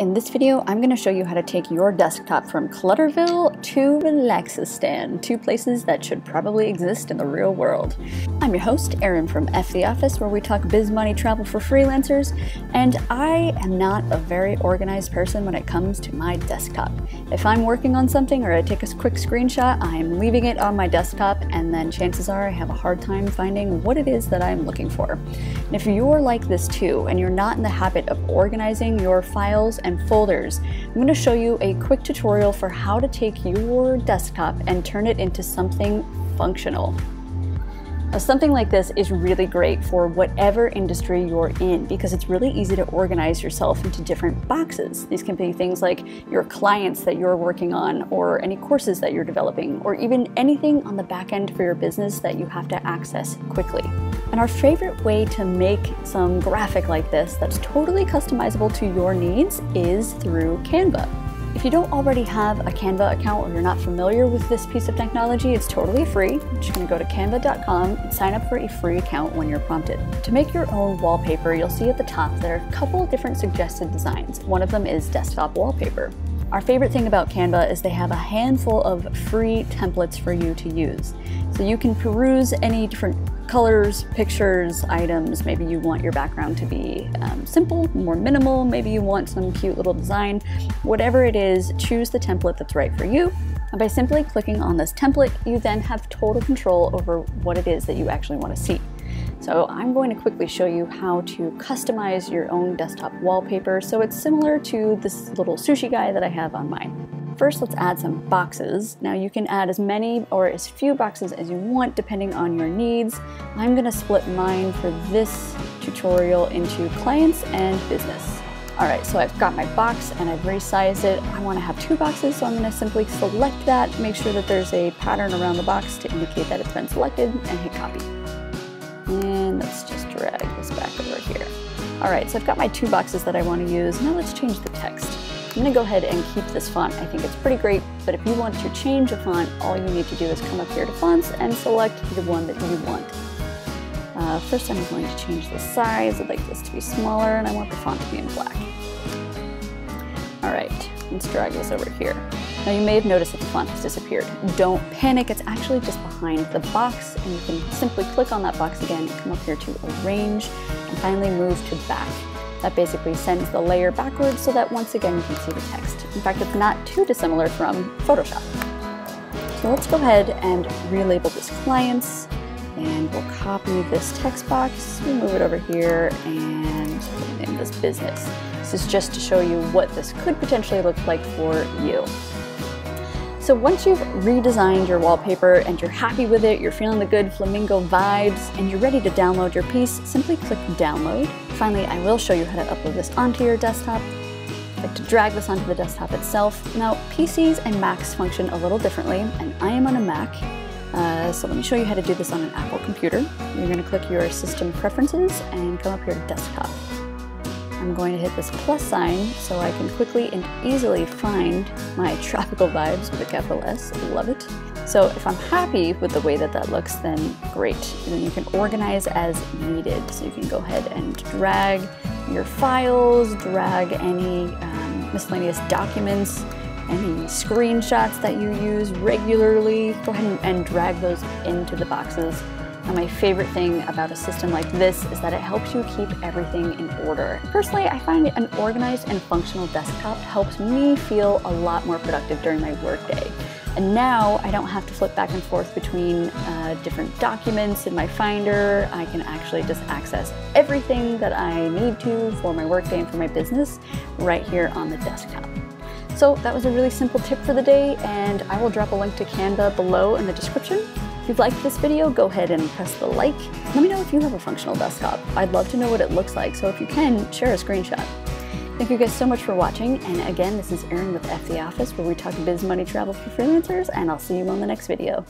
In this video, I'm going to show you how to take your desktop from Clutterville to Relaxistan, two places that should probably exist in the real world. I'm your host, Erin from F the Office, where we talk biz money travel for freelancers, and I am not a very organized person when it comes to my desktop. If I'm working on something or I take a quick screenshot, I'm leaving it on my desktop, and then chances are I have a hard time finding what it is that I'm looking for. And if you're like this too, and you're not in the habit of organizing your files and and folders. I'm going to show you a quick tutorial for how to take your desktop and turn it into something functional. Now, something like this is really great for whatever industry you're in because it's really easy to organize yourself into different boxes. These can be things like your clients that you're working on, or any courses that you're developing, or even anything on the back end for your business that you have to access quickly. And our favorite way to make some graphic like this that's totally customizable to your needs is through Canva. If you don't already have a Canva account or you're not familiar with this piece of technology, it's totally free. You're just gonna go to canva.com and sign up for a free account when you're prompted. To make your own wallpaper, you'll see at the top there are a couple of different suggested designs. One of them is desktop wallpaper. Our favorite thing about Canva is they have a handful of free templates for you to use. So you can peruse any different colors, pictures, items. Maybe you want your background to be um, simple, more minimal. Maybe you want some cute little design. Whatever it is, choose the template that's right for you. And by simply clicking on this template, you then have total control over what it is that you actually want to see. So I'm going to quickly show you how to customize your own desktop wallpaper so it's similar to this little sushi guy that I have on mine. First, let's add some boxes. Now you can add as many or as few boxes as you want depending on your needs. I'm gonna split mine for this tutorial into clients and business. All right, so I've got my box and I've resized it. I wanna have two boxes, so I'm gonna simply select that, make sure that there's a pattern around the box to indicate that it's been selected, and hit copy. And let's just drag this back over here. All right, so I've got my two boxes that I wanna use. Now let's change the text. I'm gonna go ahead and keep this font. I think it's pretty great, but if you want to change a font, all you need to do is come up here to fonts and select the one that you want. Uh, first I'm going to change the size. I'd like this to be smaller and I want the font to be in black. All right, let's drag this over here. Now you may have noticed that the font has disappeared. Don't panic, it's actually just behind the box and you can simply click on that box again and come up here to arrange and finally move to back. That basically sends the layer backwards so that once again you can see the text. In fact, it's not too dissimilar from Photoshop. So let's go ahead and relabel this clients and we'll copy this text box, we'll move it over here and name this business. This is just to show you what this could potentially look like for you. So once you've redesigned your wallpaper and you're happy with it, you're feeling the good flamingo vibes, and you're ready to download your piece, simply click download. Finally, I will show you how to upload this onto your desktop. I like to drag this onto the desktop itself. Now, PCs and Macs function a little differently, and I am on a Mac, uh, so let me show you how to do this on an Apple computer. You're going to click your system preferences and come up here to desktop. I'm going to hit this plus sign so I can quickly and easily find my tropical vibes with a capital S. Love it. So if I'm happy with the way that that looks, then great. And then you can organize as needed. So you can go ahead and drag your files, drag any um, miscellaneous documents, any screenshots that you use regularly. Go ahead and, and drag those into the boxes and my favorite thing about a system like this is that it helps you keep everything in order. Personally, I find an organized and functional desktop helps me feel a lot more productive during my workday. And now I don't have to flip back and forth between uh, different documents in my Finder. I can actually just access everything that I need to for my workday and for my business right here on the desktop. So that was a really simple tip for the day, and I will drop a link to Canva below in the description you've liked this video, go ahead and press the like. Let me know if you have a functional desktop. I'd love to know what it looks like, so if you can, share a screenshot. Thank you guys so much for watching, and again, this is Erin with F The Office, where we talk biz, money, travel for freelancers, and I'll see you on the next video.